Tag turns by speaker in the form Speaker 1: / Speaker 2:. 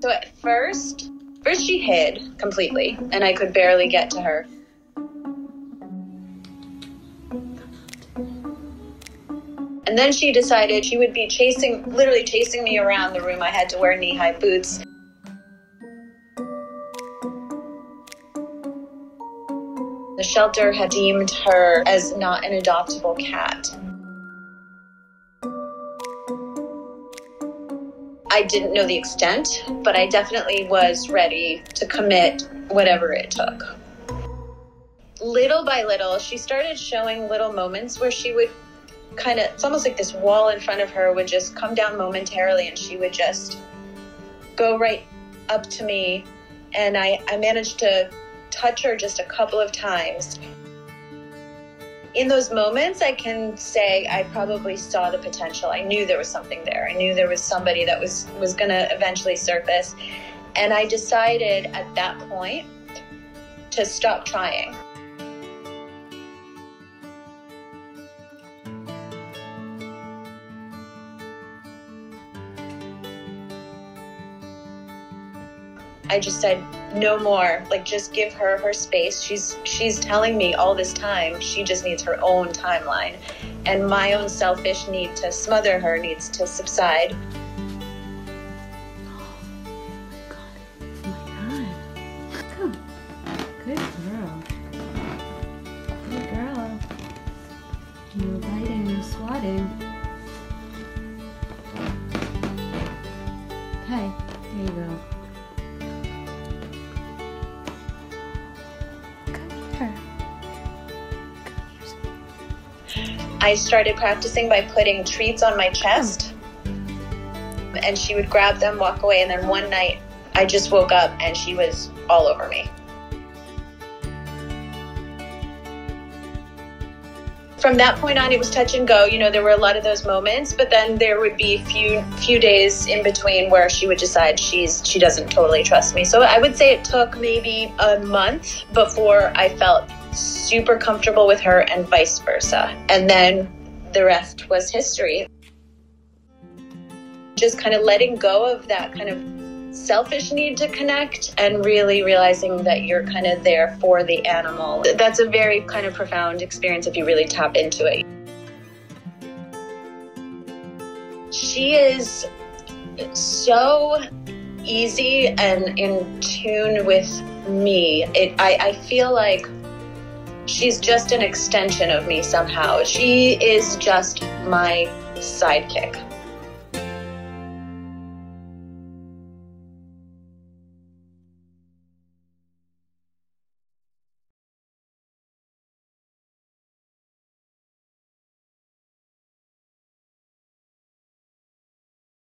Speaker 1: So at first, first she hid completely, and I could barely get to her. And then she decided she would be chasing, literally chasing me around the room. I had to wear knee high boots. The shelter had deemed her as not an adoptable cat. I didn't know the extent, but I definitely was ready to commit whatever it took. Little by little, she started showing little moments where she would kind of, it's almost like this wall in front of her would just come down momentarily and she would just go right up to me. And I, I managed to touch her just a couple of times. In those moments, I can say I probably saw the potential. I knew there was something there. I knew there was somebody that was was going to eventually surface, and I decided at that point to stop trying. I just said no more. Like just give her her space. She's she's telling me all this time she just needs her own timeline. And my own selfish need to smother her needs to subside. Oh god. Oh my god.
Speaker 2: Good girl. Good girl. No biting, no swatting. Okay, there you go.
Speaker 1: I started practicing by putting treats on my chest. And she would grab them, walk away, and then one night I just woke up and she was all over me. From that point on, it was touch and go. You know, there were a lot of those moments, but then there would be few few days in between where she would decide she's she doesn't totally trust me. So I would say it took maybe a month before I felt super comfortable with her, and vice versa. And then the rest was history. Just kind of letting go of that kind of selfish need to connect and really realizing that you're kind of there for the animal. That's a very kind of profound experience if you really tap into it. She is so easy and in tune with me. It, I, I feel like she's just an extension of me somehow. She is just my sidekick.